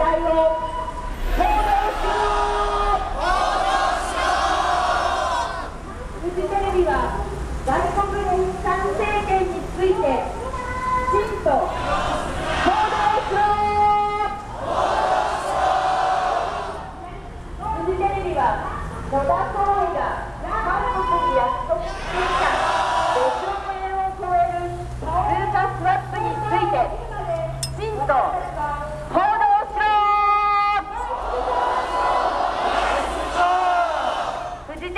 態を報道しようフジテレビは外国の日韓政権についてきちんと報道しようフジテレビは野田総理が韓国に約束していた。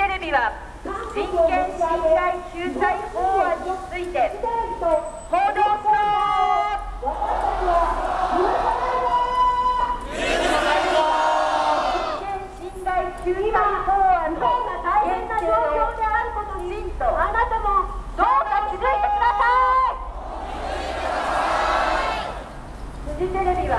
テレビは人権侵害救済法案。について報道のであることあなたもどうか気づいてくださいフジテレビは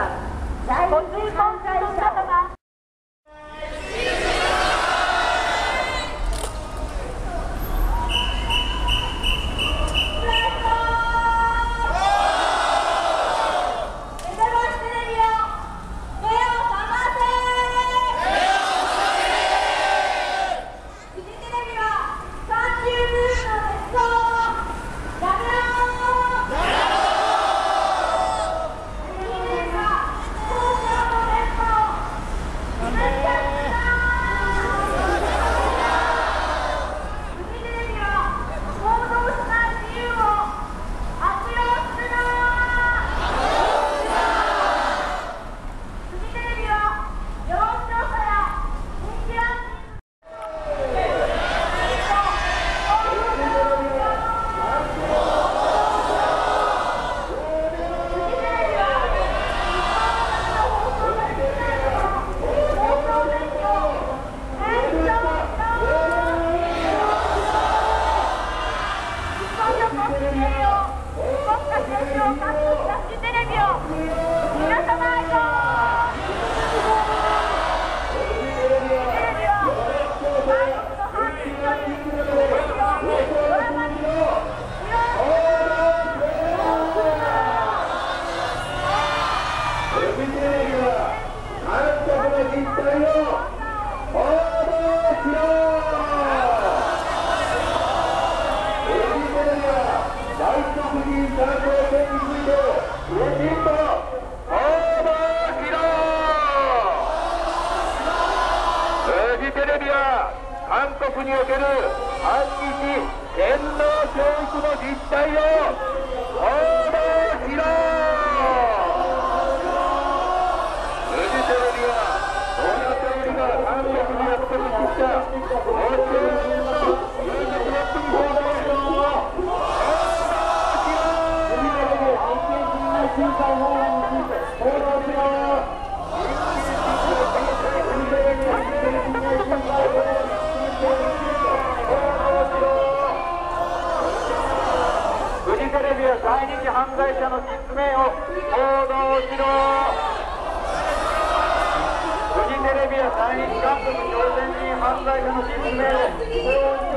韓国における反日天皇教育の実態を報道しろフジテレビはどの総理が韓国に約束した。在日犯罪者の実名を報道しろ。フジテレビや在日韓国朝鮮人犯罪者の実名を報道しろ。